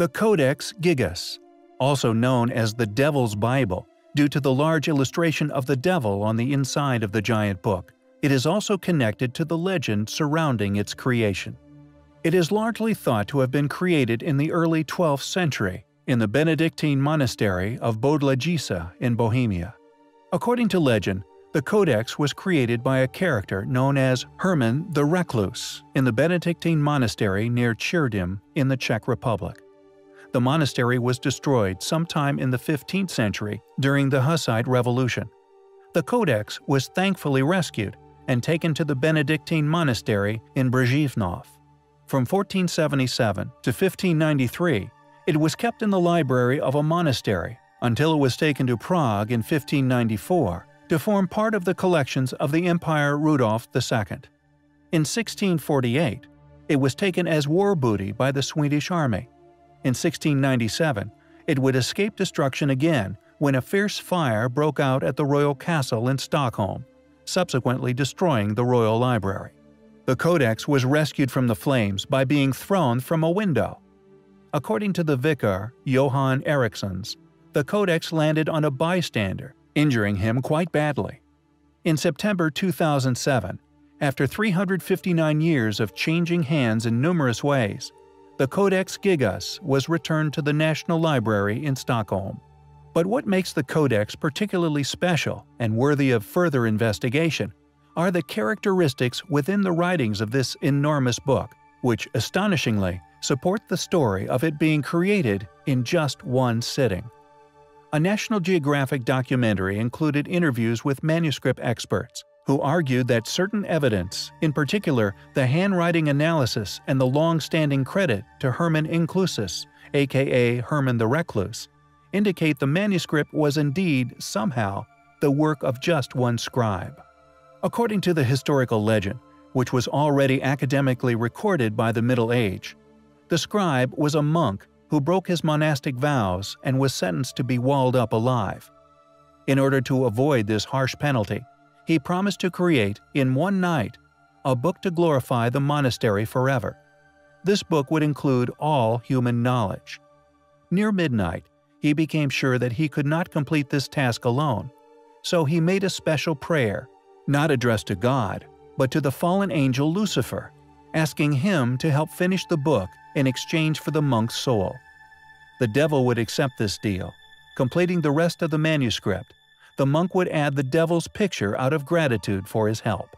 The Codex Gigas, also known as the Devil's Bible, due to the large illustration of the devil on the inside of the giant book, it is also connected to the legend surrounding its creation. It is largely thought to have been created in the early 12th century in the Benedictine monastery of Podlažice in Bohemia. According to legend, the Codex was created by a character known as Herman the Recluse in the Benedictine monastery near Chrudim in the Czech Republic. The monastery was destroyed sometime in the 15th century during the Hussite Revolution. The Codex was thankfully rescued and taken to the Benedictine monastery in Břevnov. From 1477 to 1593, it was kept in the library of a monastery until it was taken to Prague in 1594 to form part of the collections of the Emperor Rudolf II. In 1648, it was taken as war booty by the Swedish army. In 1697, it would escape destruction again when a fierce fire broke out at the royal castle in Stockholm, subsequently destroying the royal library. The codex was rescued from the flames by being thrown from a window. According to the vicar, Johann Erikssons, the codex landed on a bystander, injuring him quite badly. In September 2007, after 359 years of changing hands in numerous ways, the Codex Gigas was returned to the National Library in Stockholm. But what makes the Codex particularly special and worthy of further investigation are the characteristics within the writings of this enormous book, which astonishingly support the story of it being created in just one sitting. A National Geographic documentary included interviews with manuscript experts who argued that certain evidence, in particular the handwriting analysis and the long-standing credit to Herman Inclusus, aka Herman the Recluse, indicate the manuscript was indeed, somehow, the work of just one scribe. According to the historical legend, which was already academically recorded by the Middle Age, the scribe was a monk who broke his monastic vows and was sentenced to be walled up alive. In order to avoid this harsh penalty, he promised to create, in one night, a book to glorify the monastery forever. This book would include all human knowledge. Near midnight, he became sure that he could not complete this task alone, so he made a special prayer, not addressed to God, but to the fallen angel Lucifer, asking him to help finish the book in exchange for the monk's soul. The devil would accept this deal, completing the rest of the manuscript the monk would add the devil's picture out of gratitude for his help.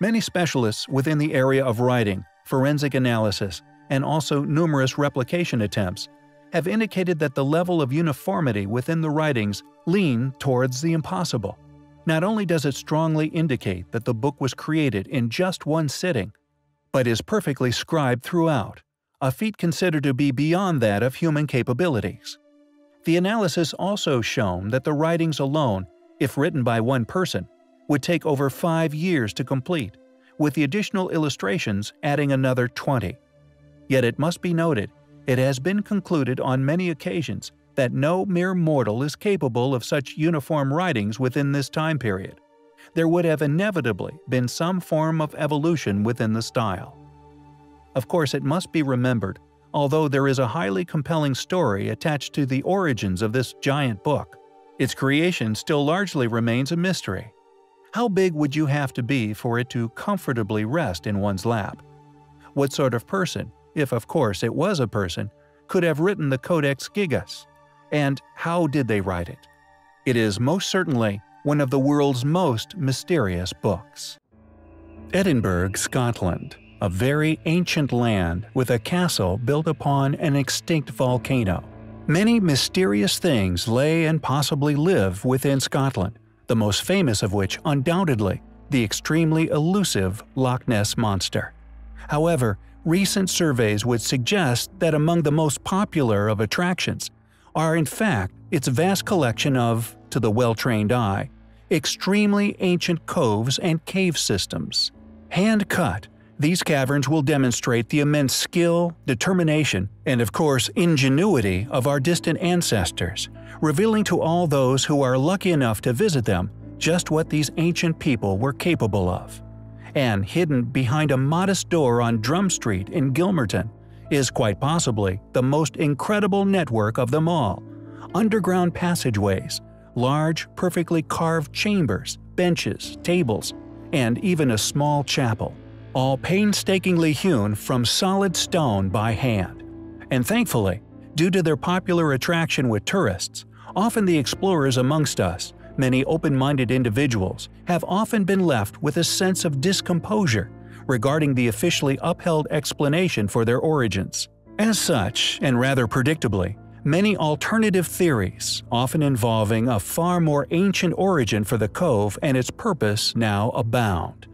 Many specialists within the area of writing, forensic analysis, and also numerous replication attempts have indicated that the level of uniformity within the writings lean towards the impossible. Not only does it strongly indicate that the book was created in just one sitting, but is perfectly scribed throughout, a feat considered to be beyond that of human capabilities. The analysis also shown that the writings alone, if written by one person, would take over five years to complete, with the additional illustrations adding another 20. Yet it must be noted, it has been concluded on many occasions that no mere mortal is capable of such uniform writings within this time period. There would have inevitably been some form of evolution within the style. Of course, it must be remembered although there is a highly compelling story attached to the origins of this giant book. Its creation still largely remains a mystery. How big would you have to be for it to comfortably rest in one's lap? What sort of person, if of course it was a person, could have written the Codex Gigas? And how did they write it? It is most certainly one of the world's most mysterious books. Edinburgh, Scotland a very ancient land with a castle built upon an extinct volcano. Many mysterious things lay and possibly live within Scotland, the most famous of which, undoubtedly, the extremely elusive Loch Ness Monster. However, recent surveys would suggest that among the most popular of attractions are in fact its vast collection of, to the well-trained eye, extremely ancient coves and cave systems. Hand-cut, these caverns will demonstrate the immense skill, determination, and of course ingenuity of our distant ancestors, revealing to all those who are lucky enough to visit them just what these ancient people were capable of. And hidden behind a modest door on Drum Street in Gilmerton is quite possibly the most incredible network of them all. Underground passageways, large, perfectly carved chambers, benches, tables, and even a small chapel, all painstakingly hewn from solid stone by hand. And thankfully, due to their popular attraction with tourists, often the explorers amongst us, many open-minded individuals, have often been left with a sense of discomposure regarding the officially upheld explanation for their origins. As such, and rather predictably, many alternative theories, often involving a far more ancient origin for the cove and its purpose, now abound.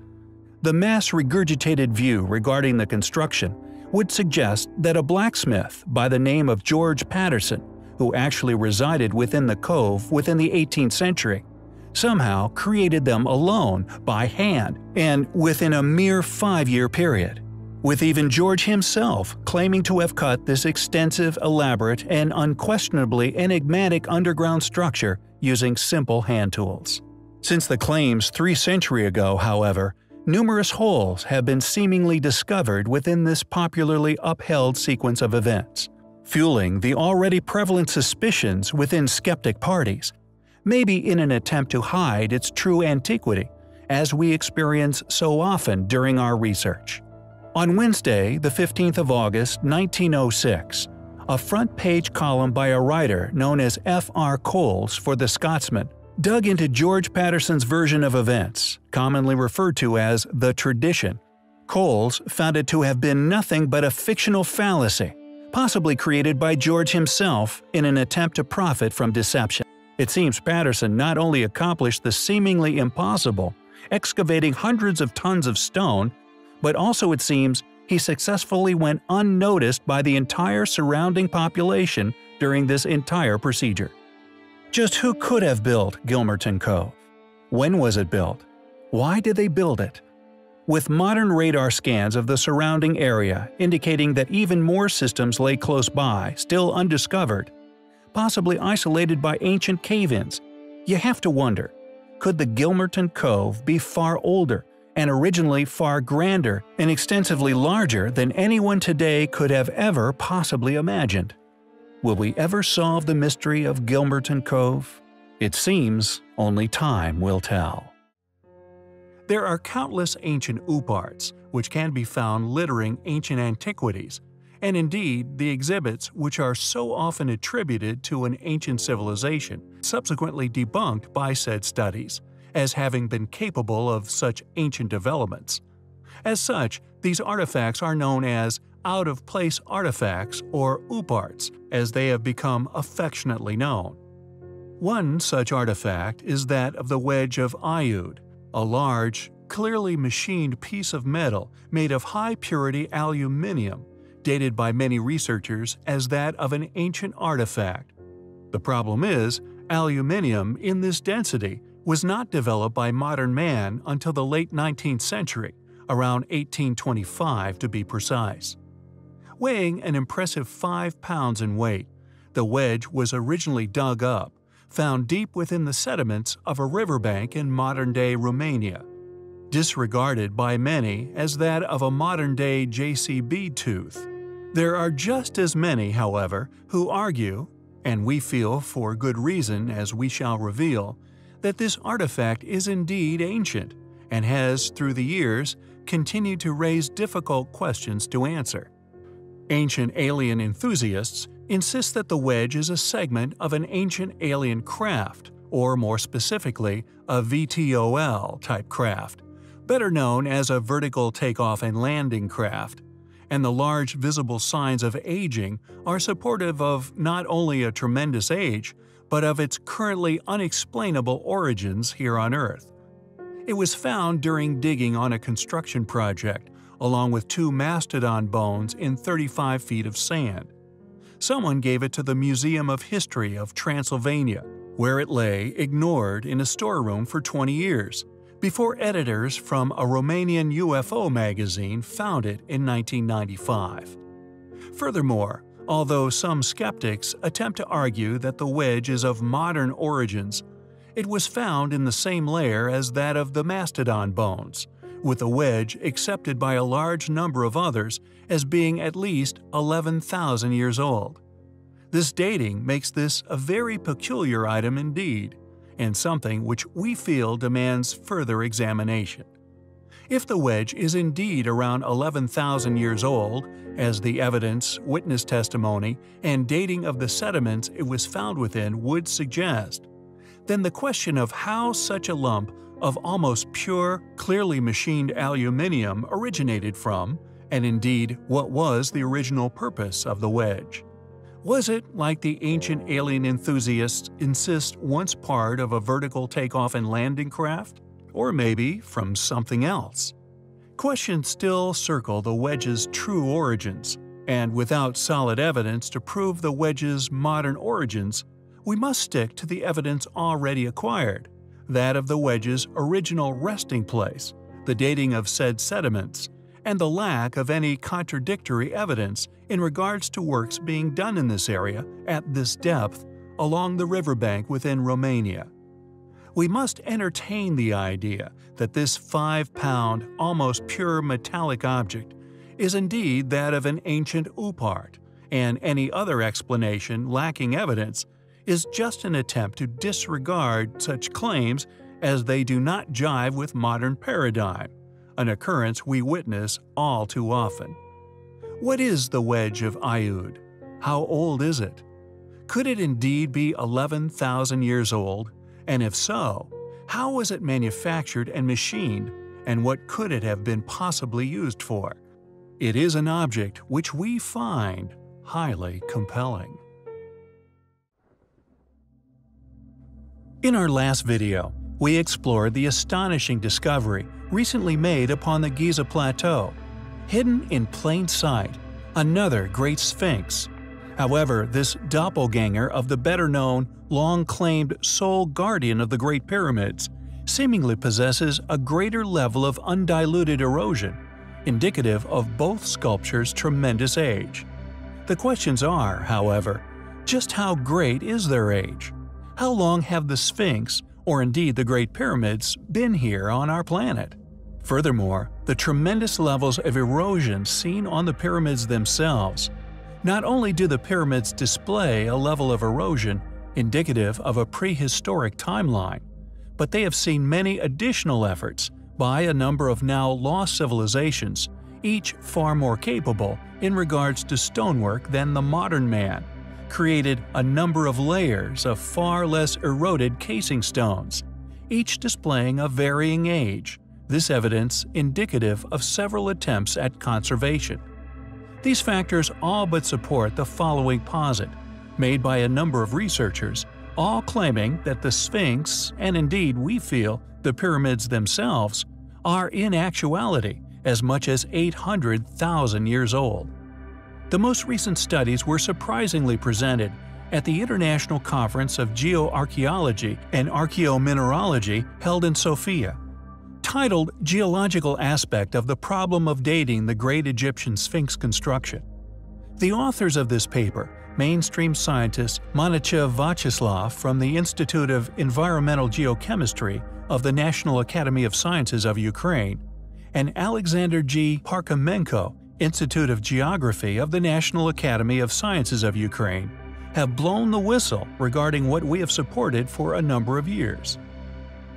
The mass regurgitated view regarding the construction would suggest that a blacksmith by the name of George Paterson, who actually resided within the cove within the 18th century, somehow created them alone by hand and within a mere five-year period with even George himself claiming to have cut this extensive, elaborate, and unquestionably enigmatic underground structure using simple hand tools. Since the claims three centuries ago, however, numerous holes have been seemingly discovered within this popularly upheld sequence of events, fueling the already prevalent suspicions within skeptic parties, maybe in an attempt to hide its true antiquity, as we experience so often during our research. On Wednesday, the 15th of August, 1906, a front-page column by a writer known as F. R. Coles for The Scotsman dug into George Paterson's version of events, commonly referred to as the tradition. Coles found it to have been nothing but a fictional fallacy, possibly created by George himself in an attempt to profit from deception. It seems Paterson not only accomplished the seemingly impossible, excavating hundreds of tons of stone, but also it seems he successfully went unnoticed by the entire surrounding population during this entire procedure. Just who could have built Gilmerton Cove? When was it built? Why did they build it? With modern radar scans of the surrounding area indicating that even more systems lay close by, still undiscovered, possibly isolated by ancient cave-ins, you have to wonder, could the Gilmerton Cove be far older and originally far grander and extensively larger than anyone today could have ever possibly imagined. Will we ever solve the mystery of Gilmerton Cove? It seems only time will tell. There are countless ancient OOPArts, which can be found littering ancient antiquities, and indeed the exhibits which are so often attributed to an ancient civilization, subsequently debunked by said studies as having been capable of such ancient developments. As such, these artifacts are known as out-of-place artifacts or OOPArts, as they have become affectionately known. One such artifact is that of the Wedge of Aiud, a large, clearly machined piece of metal made of high-purity aluminium, dated by many researchers as that of an ancient artifact. The problem is, aluminium in this density was not developed by modern man until the late 19th century, around 1825 to be precise. Weighing an impressive 5 pounds in weight, the wedge was originally dug up, found deep within the sediments of a riverbank in modern-day Romania, disregarded by many as that of a modern-day JCB tooth. There are just as many, however, who argue, and we feel for good reason as we shall reveal, that this artifact is indeed ancient and has, through the years, continued to raise difficult questions to answer. Ancient alien enthusiasts insist that the wedge is a segment of an ancient alien craft, or more specifically, a VTOL type craft, better known as a vertical takeoff and landing craft, and the large visible signs of aging are supportive of not only a tremendous age, but of its currently unexplainable origins here on Earth. It was found during digging on a construction project, along with two mastodon bones in 35 feet of sand. Someone gave it to the Museum of History of Transylvania, where it lay ignored in a storeroom for 20 years, before editors from a Romanian UFO magazine found it in 1995. Furthermore, Although some skeptics attempt to argue that the wedge is of modern origins, it was found in the same layer as that of the mastodon bones, with a wedge accepted by a large number of others as being at least 11,000 years old. This dating makes this a very peculiar item indeed, and something which we feel demands further examination. If the wedge is indeed around 11,000 years old, as the evidence, witness testimony, and dating of the sediments it was found within would suggest, then the question of how such a lump of almost pure, clearly machined aluminium originated from, and indeed what was the original purpose of the wedge. Was it, like the ancient alien enthusiasts insist, once part of a vertical takeoff and landing craft? Or maybe from something else? Questions still circle the wedge's true origins, and without solid evidence to prove the wedge's modern origins, we must stick to the evidence already acquired, that of the wedge's original resting place, the dating of said sediments, and the lack of any contradictory evidence in regards to works being done in this area at this depth along the riverbank within Romania. We must entertain the idea that this 5 pound, almost pure metallic object is indeed that of an ancient OOPArt, and any other explanation lacking evidence is just an attempt to disregard such claims as they do not jive with modern paradigm an occurrence we witness all too often. What is the wedge of Aiud? How old is it? Could it indeed be 11,000 years old? And if so, how was it manufactured and machined, and what could it have been possibly used for? It is an object which we find highly compelling. In our last video, we explored the astonishing discovery recently made upon the Giza Plateau. Hidden in plain sight, another great sphinx. However, this doppelganger of the better known, long claimed sole guardian of the Great Pyramids seemingly possesses a greater level of undiluted erosion, indicative of both sculptures' tremendous age. The questions are, however, just how great is their age? How long have the Sphinx or indeed the Great Pyramids, been here on our planet. Furthermore, the tremendous levels of erosion seen on the pyramids themselves. Not only do the pyramids display a level of erosion indicative of a prehistoric timeline, but they have seen many additional efforts by a number of now lost civilizations, each far more capable in regards to stonework than the modern man created a number of layers of far less eroded casing stones, each displaying a varying age, this evidence indicative of several attempts at conservation. These factors all but support the following posit, made by a number of researchers, all claiming that the Sphinx, and indeed we feel the pyramids themselves, are in actuality as much as 800,000 years old. The most recent studies were surprisingly presented at the International Conference of Geoarchaeology and Archaeomineralogy held in Sofia. Titled Geological Aspect of the Problem of Dating the Great Egyptian Sphinx Construction. The authors of this paper, mainstream scientist Manichev Vyacheslav from the Institute of Environmental Geochemistry of the National Academy of Sciences of Ukraine, and Alexander G. Parkhomenko Institute of Geography of the National Academy of Sciences of Ukraine, have blown the whistle regarding what we have supported for a number of years.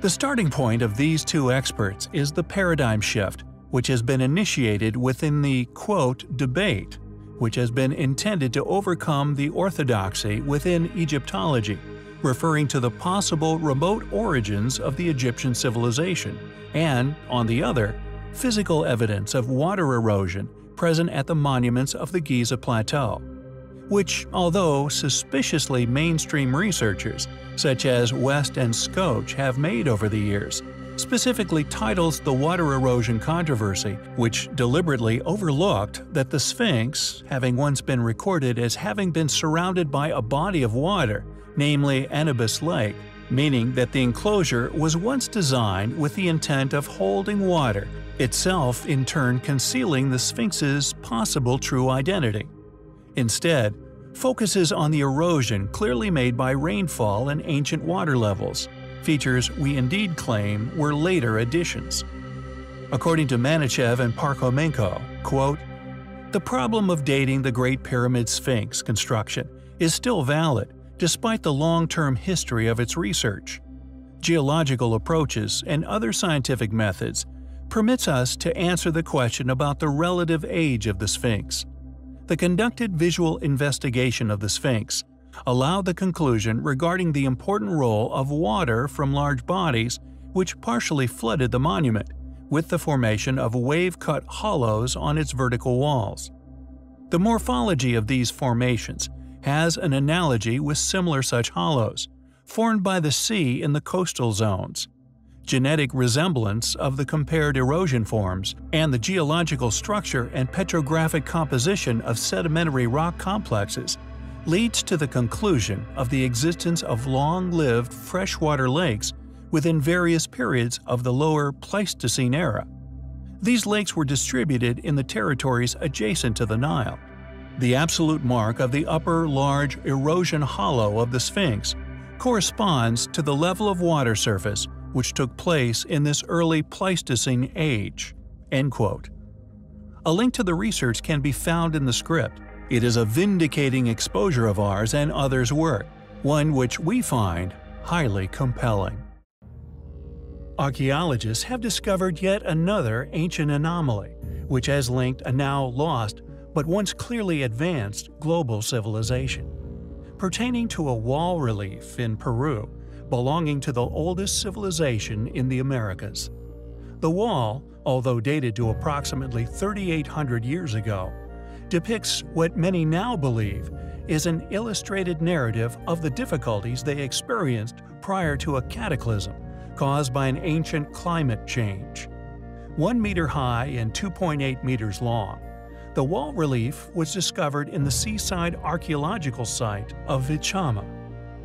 The starting point of these two experts is the paradigm shift, which has been initiated within the quote, debate, which has been intended to overcome the orthodoxy within Egyptology, referring to the possible remote origins of the Egyptian civilization, and, on the other, physical evidence of water erosion present at the monuments of the Giza Plateau, which, although suspiciously mainstream researchers such as West and Schoch have made over the years, specifically titles the water erosion controversy, which deliberately overlooked that the Sphinx, having once been recorded as having been surrounded by a body of water, namely Anubis Lake, meaning that the enclosure was once designed with the intent of holding water itself in turn concealing the Sphinx's possible true identity. Instead, focuses on the erosion clearly made by rainfall and ancient water levels, features we indeed claim were later additions. According to Manichev and Parkhomenko, quote, the problem of dating the Great Pyramid Sphinx construction is still valid despite the long-term history of its research. Geological approaches and other scientific methods permits us to answer the question about the relative age of the Sphinx. The conducted visual investigation of the Sphinx allowed the conclusion regarding the important role of water from large bodies which partially flooded the monument, with the formation of wave-cut hollows on its vertical walls. The morphology of these formations has an analogy with similar such hollows, formed by the sea in the coastal zones. Genetic resemblance of the compared erosion forms and the geological structure and petrographic composition of sedimentary rock complexes leads to the conclusion of the existence of long-lived freshwater lakes within various periods of the lower Pleistocene era. These lakes were distributed in the territories adjacent to the Nile. The absolute mark of the upper large erosion hollow of the Sphinx corresponds to the level of water surface which took place in this early Pleistocene age." End quote. A link to the research can be found in the script. It is a vindicating exposure of ours and others' work, one which we find highly compelling. Archaeologists have discovered yet another ancient anomaly, which has linked a now lost but once clearly advanced global civilization. Pertaining to a wall relief in Peru belonging to the oldest civilization in the Americas. The wall, although dated to approximately 3,800 years ago, depicts what many now believe is an illustrated narrative of the difficulties they experienced prior to a cataclysm caused by an ancient climate change. 1 meter high and 2.8 meters long, the wall relief was discovered in the seaside archaeological site of Vichama,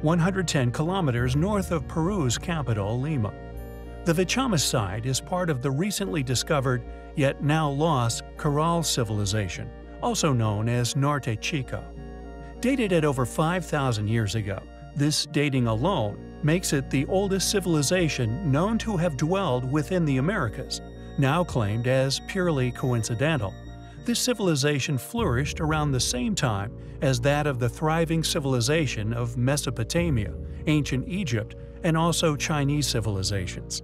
110 kilometers north of Peru's capital, Lima. The Vichama site is part of the recently discovered, yet now lost, Caral civilization, also known as Norte Chico. Dated at over 5,000 years ago, this dating alone makes it the oldest civilization known to have dwelled within the Americas, now claimed as purely coincidental. This civilization flourished around the same time as that of the thriving civilization of Mesopotamia, ancient Egypt, and also Chinese civilizations.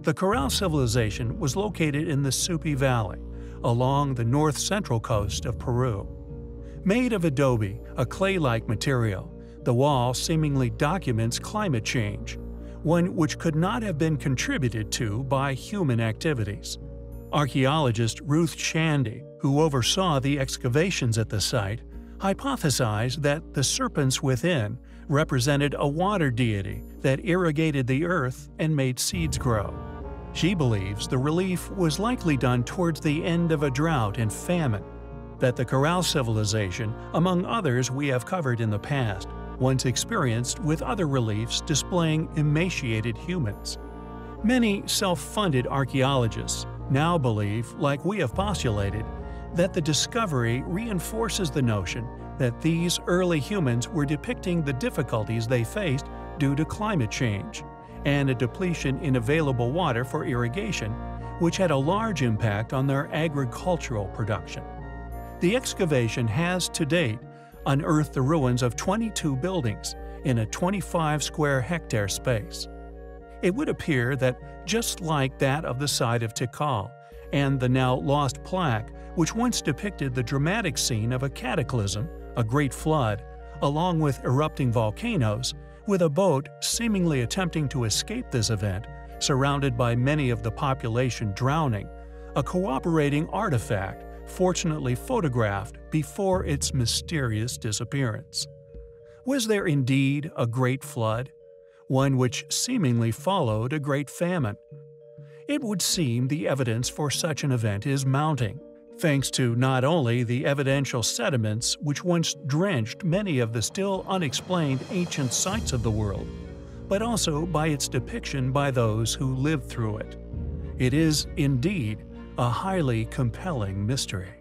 The Caral civilization was located in the Supe Valley, along the north-central coast of Peru. Made of adobe, a clay-like material, the wall seemingly documents climate change, one which could not have been contributed to by human activities. Archaeologist Ruth Shady, who oversaw the excavations at the site, hypothesized that the serpents within represented a water deity that irrigated the earth and made seeds grow. She believes the relief was likely done towards the end of a drought and famine, that the Caral civilization, among others we have covered in the past, once experienced with other reliefs displaying emaciated humans. Many self-funded archaeologists now believe, like we have postulated, that the discovery reinforces the notion that these early humans were depicting the difficulties they faced due to climate change and a depletion in available water for irrigation, which had a large impact on their agricultural production. The excavation has, to date, unearthed the ruins of 22 buildings in a 25 square hectare space. It would appear that, just like that of the site of Tikal and the now lost plaque which once depicted the dramatic scene of a cataclysm, a great flood, along with erupting volcanoes, with a boat seemingly attempting to escape this event, surrounded by many of the population drowning, a cooperating artifact fortunately photographed before its mysterious disappearance. Was there indeed a great flood? One which seemingly followed a great famine? It would seem the evidence for such an event is mounting thanks to not only the evidential sediments which once drenched many of the still unexplained ancient sites of the world, but also by its depiction by those who lived through it. It is, indeed, a highly compelling mystery.